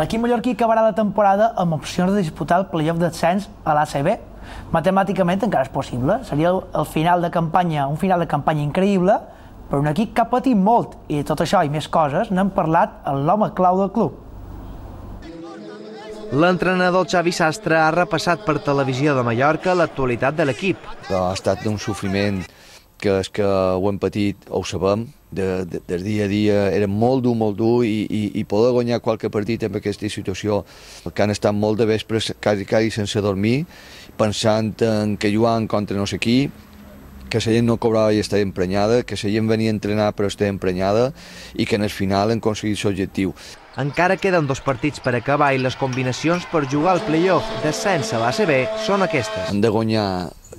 L'equip mallorquí acabarà la temporada amb opcions de disputar el playoff d'ascens a l'ACB. Matemàticament encara és possible. Seria el, el final de campanya, un final de campanya increïble, però un equip que ha patit molt, i de tot això i més coses n'hem parlat amb l'home clau del club. L'entrenador Xavi Sastre ha repassat per televisió de Mallorca l'actualitat de l'equip. Ha estat un sofriment que és que ho hem patit, ho sabem, de, de, del dia a dia era molt dur, molt dur i, i, i poder guanyar qualque partit en aquesta situació que han estat molt de vespres quasi, quasi sense dormir pensant en que jugàvem contra no sé qui que la gent no cobrava i estava emprenyada, que la gent venia a entrenar però estava emprenyada i que en el final han aconseguit l'objectiu. Encara queden dos partits per acabar i les combinacions per jugar al playoff descens a l'ACB són aquestes. Han de guanyar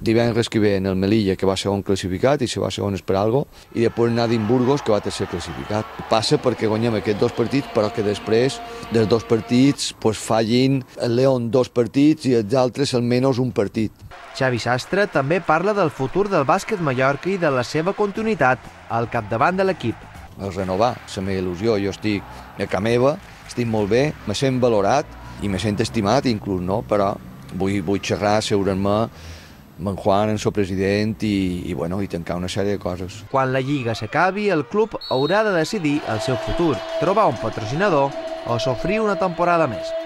divendres que ve en el Melilla, que va segon classificat i se va segon per algo, i després anar a Burgos, que va tercer classificat. Passa perquè guanyem aquests dos partits, però que després dels dos partits pues, fallin el León dos partits i els altres almenys un partit. Xavi Sastre també parla del futur del bàsquet Mallorca i de la seva continuïtat al capdavant de l'equip a renovar la meva il·lusió. Jo estic a casa meva, estic molt bé, me sent valorat i me sent estimat inclús, no? però vull, vull xerrar, seure'm amb en Juan, en el president, i, i, bueno, i tancar una sèrie de coses. Quan la Lliga s'acabi, el club haurà de decidir el seu futur, trobar un patrocinador o sofrir una temporada més.